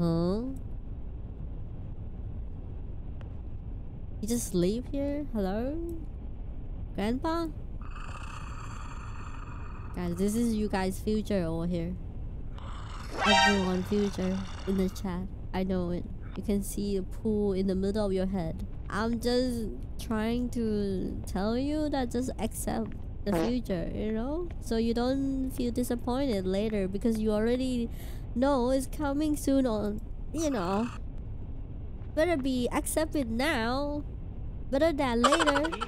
Huh? You just leave here? Hello? Grandpa? Guys, this is you guys' future over here. Everyone future in the chat. I know it. You can see a pool in the middle of your head. I'm just trying to tell you that just accept the future, you know? So you don't feel disappointed later because you already know it's coming soon on, you know. Better be accepted now better than later.